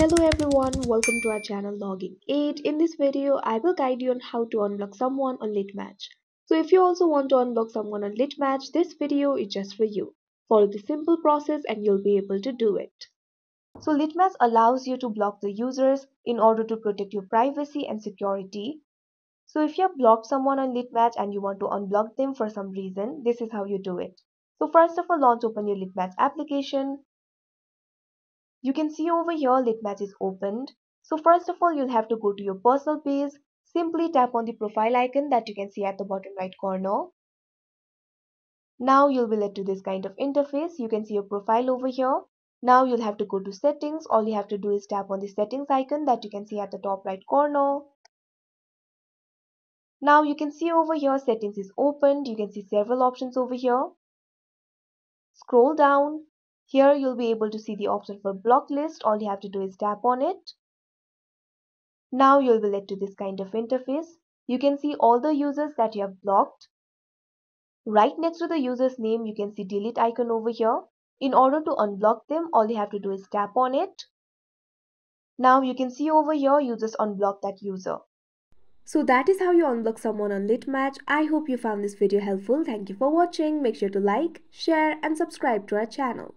Hello everyone, welcome to our channel Login Aid. In this video, I will guide you on how to unblock someone on Litmatch. So if you also want to unblock someone on Litmatch, this video is just for you. Follow the simple process and you'll be able to do it. So Litmatch allows you to block the users in order to protect your privacy and security. So if you have blocked someone on Litmatch and you want to unblock them for some reason, this is how you do it. So first of all, launch open your Litmatch application you can see over here Litmatch is opened. So first of all, you'll have to go to your personal page. Simply tap on the profile icon that you can see at the bottom right corner. Now you'll be led to this kind of interface. You can see your profile over here. Now you'll have to go to settings. All you have to do is tap on the settings icon that you can see at the top right corner. Now you can see over here settings is opened. You can see several options over here. Scroll down here you'll be able to see the option for block list. All you have to do is tap on it. Now you'll be led to this kind of interface. You can see all the users that you have blocked. Right next to the user's name, you can see delete icon over here. In order to unblock them, all you have to do is tap on it. Now you can see over here, you just unblock that user. So that is how you unblock someone on Litmatch. I hope you found this video helpful. Thank you for watching. Make sure to like, share and subscribe to our channel.